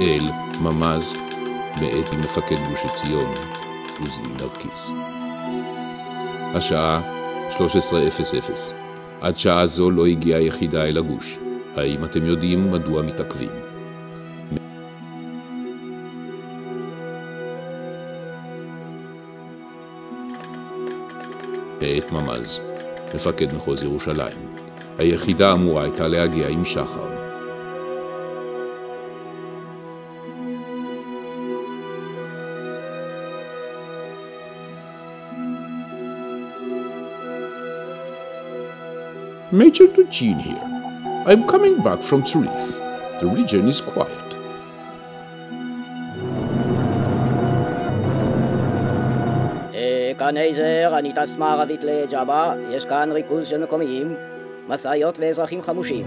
אל ממ"ז מאת מפקד גוש עציון, עוזי נרקיס. השעה 13:00. עד שעה זו לא הגיעה יחידה אל הגוש. האם אתם יודעים מדוע מתעכבים? מאת ממ"ז, מפקד מחוז ירושלים. היחידה אמורה הייתה להגיע עם שחר. Major Eugene here. I'm coming back from Tarif. The region is quiet. כאן עזר, אני טס מערבית לג'אבה, יש כאן ריכוז של מקומיים, משאיות ואזרחים חמושים.